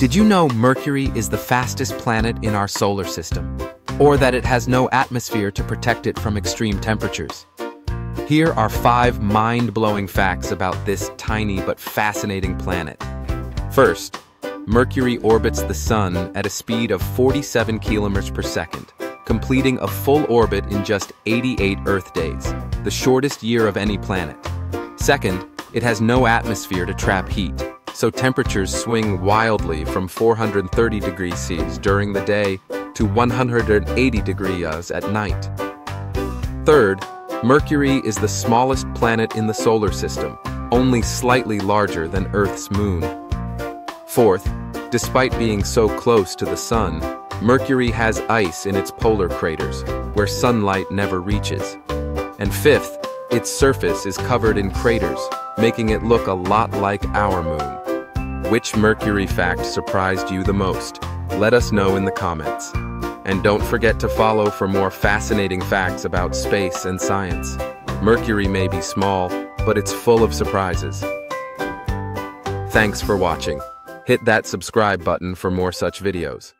Did you know Mercury is the fastest planet in our solar system? Or that it has no atmosphere to protect it from extreme temperatures? Here are five mind-blowing facts about this tiny but fascinating planet. First, Mercury orbits the Sun at a speed of 47 kilometers per second, completing a full orbit in just 88 Earth days, the shortest year of any planet. Second, it has no atmosphere to trap heat, so temperatures swing wildly from 430 degrees C during the day to 180 degrees at night. Third, Mercury is the smallest planet in the solar system, only slightly larger than Earth's moon. Fourth, despite being so close to the Sun, Mercury has ice in its polar craters, where sunlight never reaches. And fifth, its surface is covered in craters, making it look a lot like our moon. Which Mercury fact surprised you the most? Let us know in the comments. And don't forget to follow for more fascinating facts about space and science. Mercury may be small, but it's full of surprises. Thanks for watching. Hit that subscribe button for more such videos.